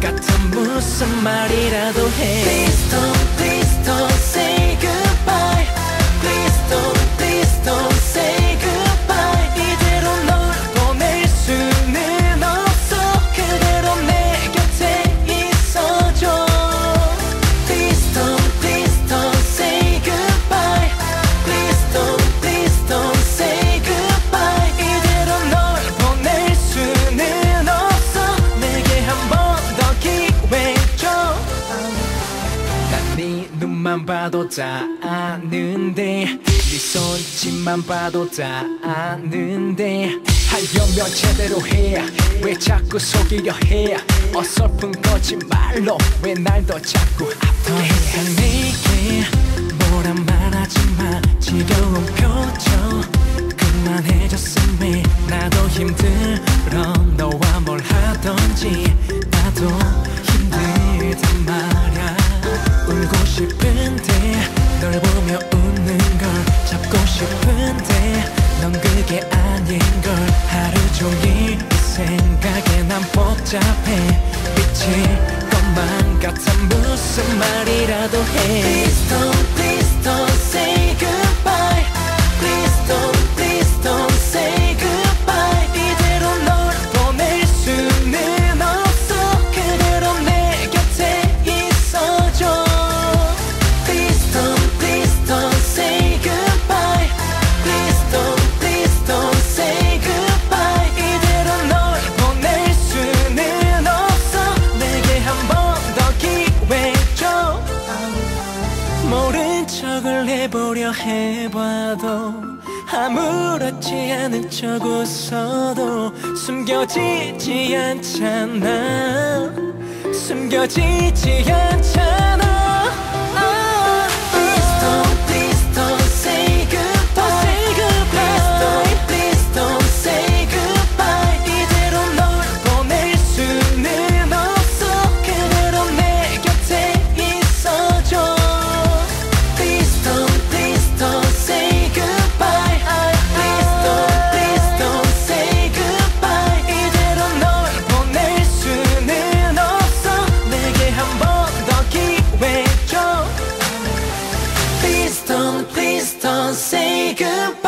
같은 무슨 말이라도 해. 봐도 다 아는데 네 손짓만 봐도 다 아는데 하려면 제대로 해 왜 자꾸 속이려 해 어설픈 거짓말로 왜 날 더 자꾸 아프게 해. 내게 복잡해. 미칠 것만 같아. 무슨 말이라도 해 모른 척을 해보려 해봐도 아무렇지 않은 척 웃어도 숨겨지지 않잖아. 숨겨지지 않잖아 goodbye.